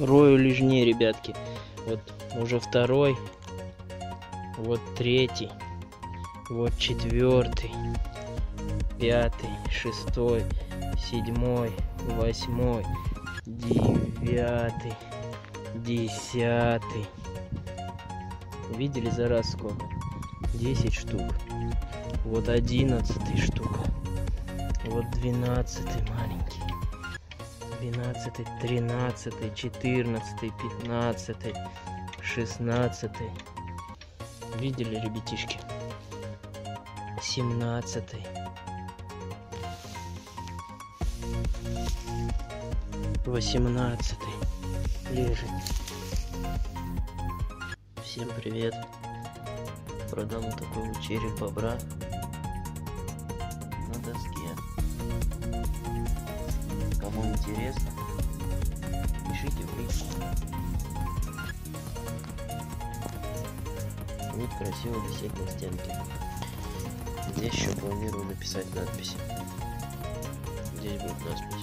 рою лежней, ребятки. Вот уже второй, вот третий, вот четвертый, пятый, шестой, седьмой, восьмой, девятый, десятый. Видели за раз сколько? 10 штук. Вот одиннадцатый штука. Вот двенадцатый маленький. Двенадцатый, тринадцатый, четырнадцатый, пятнадцатый, шестнадцатый. Видели, ребятишки? Семнадцатый. Восемнадцатый. Лежит. Всем привет. Продам вот такой вот череп бобра на доске. Интересно, пишите в. Будет красиво висеть на стенке. Здесь еще планирую написать надписи. Здесь будет надпись.